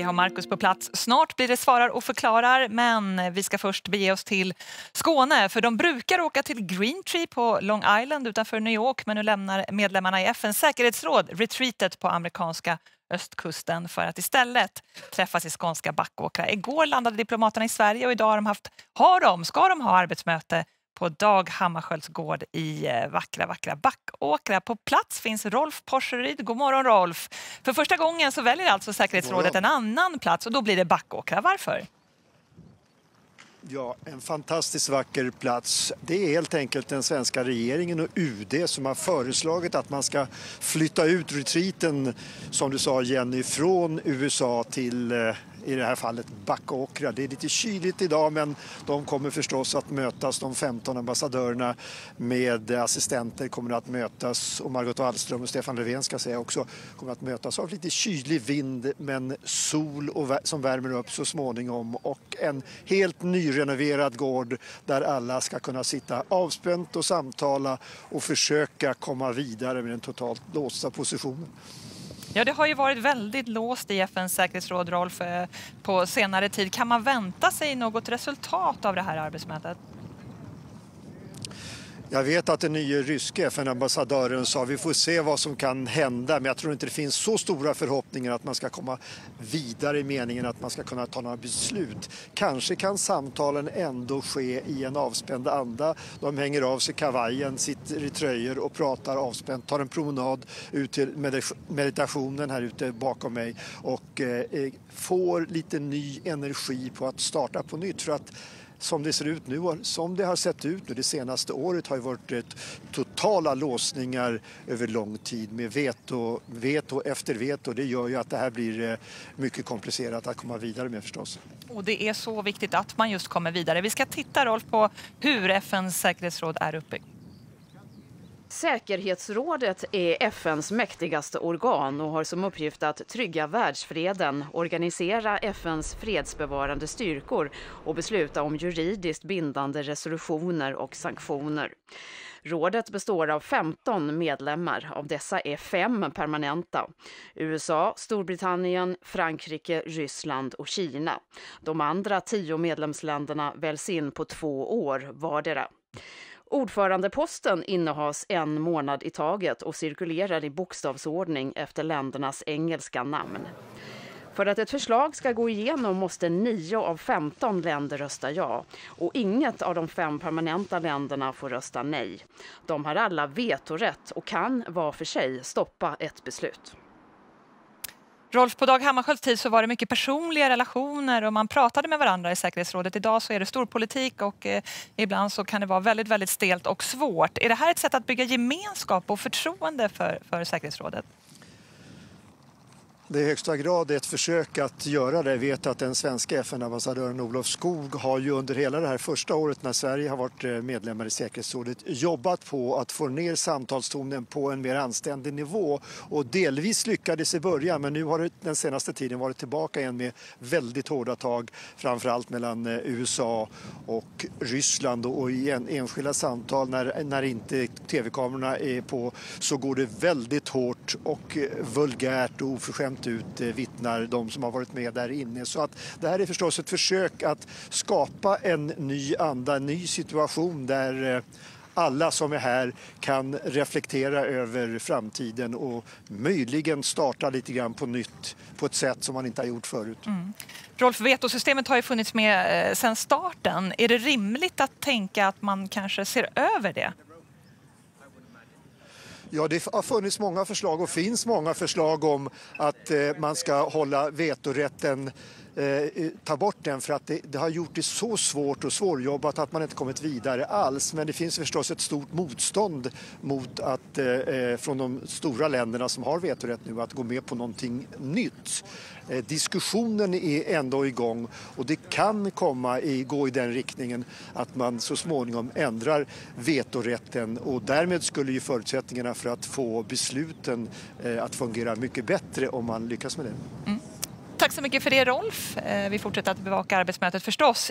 Vi har Markus på plats. Snart blir det svarar och förklarar, men vi ska först bege oss till Skåne. För de brukar åka till Green Tree på Long Island utanför New York, men nu lämnar medlemmarna i FNs säkerhetsråd retreatet på amerikanska östkusten för att istället träffas i skånska Backåkra. Igår landade diplomaterna i Sverige och idag har de haft, har de, ska de ha arbetsmöte på Dag Hammarskjölds gård i eh, vackra, vackra Backåkra. På plats finns Rolf Porseryd. God morgon Rolf! För första gången så väljer alltså säkerhetsrådet en annan plats och då blir det Backåkra. Varför? Ja, en fantastiskt vacker plats. Det är helt enkelt den svenska regeringen och UD som har föreslagit att man ska flytta ut retreaten, som du sa Jenny, från USA till eh, i det här fallet Backåkra. Det är lite kyligt idag men de kommer förstås att mötas, de 15 ambassadörerna med assistenter kommer att mötas och Margot Wallström och Stefan Löfven ska säga också kommer att mötas av lite kylig vind men sol och som värmer upp så småningom och en helt nyrenoverad gård där alla ska kunna sitta avspänt och samtala och försöka komma vidare med den totalt låsta positionen. Ja, det har ju varit väldigt låst i FNs säkerhetsråd, Rolf, eh, på senare tid. Kan man vänta sig något resultat av det här arbetsmötet? Jag vet att den nya ryske FN-ambassadören sa vi får se vad som kan hända men jag tror inte det finns så stora förhoppningar att man ska komma vidare i meningen att man ska kunna ta några beslut. Kanske kan samtalen ändå ske i en avspänd anda. De hänger av sig kavajen, sitter i tröjor och pratar avspänt, tar en promenad ut till meditationen här ute bakom mig och eh, eh, får lite ny energi på att starta på nytt. För att som det ser ut nu, och som det har sett ut nu det senaste året har ju varit ett totala låsningar över lång tid med veto, veto efter veto. Det gör ju att det här blir eh, mycket komplicerat att komma vidare med förstås. Och det är så viktigt att man just kommer vidare. Vi ska titta Rolf på hur FNs säkerhetsråd är uppbyggt. Säkerhetsrådet är FNs mäktigaste organ och har som uppgift att trygga världsfreden, organisera FNs fredsbevarande styrkor och besluta om juridiskt bindande resolutioner och sanktioner. Rådet består av 15 medlemmar. Av dessa är fem permanenta. USA, Storbritannien, Frankrike, Ryssland och Kina. De andra tio medlemsländerna väljs in på två år vardera. Ordförandeposten innehas en månad i taget och cirkulerar i bokstavsordning efter ländernas engelska namn. För att ett förslag ska gå igenom måste 9 av 15 länder rösta ja och inget av de fem permanenta länderna får rösta nej. De har alla vetorätt och kan var för sig stoppa ett beslut. Rolf, på Dag Hammarskjölds tid så var det mycket personliga relationer och man pratade med varandra i säkerhetsrådet. Idag så är det storpolitik och eh, ibland så kan det vara väldigt, väldigt stelt och svårt. Är det här ett sätt att bygga gemenskap och förtroende för, för säkerhetsrådet? Det är i högsta grad ett försök att göra det. Jag vet att den svenska FN-ambassadören Olof Skog har ju under hela det här första året när Sverige har varit eh, medlemmar i säkerhetsrådet jobbat på att få ner samtalstonen på en mer anständig nivå och delvis lyckades i början men nu har det den senaste tiden varit tillbaka igen med väldigt hårda tag framförallt mellan eh, USA och Ryssland och i enskilda samtal när, när inte tv-kamerorna är på så går det väldigt hårt och eh, vulgärt och oförskämt rent ut eh, vittnar de som har varit med där inne. Så att det här är förstås ett försök att skapa en ny anda, en ny situation där eh, alla som är här kan reflektera över framtiden och möjligen starta lite grann på nytt på ett sätt som man inte har gjort förut. Mm. Rolf, vetosystemet har ju funnits med eh, sedan starten. Är det rimligt att tänka att man kanske ser över det? Ja, det har funnits många förslag och finns många förslag om att eh, man ska hålla vetorätten eh, ta bort den för att det, det, har gjort det så svårt och svårjobbat att man inte kommit vidare alls. Men det finns förstås ett stort motstånd mot att, eh, eh, från de stora länderna som har vetorätt nu att gå med på någonting nytt. Eh, diskussionen är ändå igång och det kan komma i, gå i den riktningen att man så småningom ändrar vetorätten och därmed skulle ju förutsättningarna för att få besluten eh, att fungera mycket bättre om man lyckas med det. Mm. Tack så mycket för det Rolf. Eh, vi fortsätter att bevaka arbetsmötet förstås.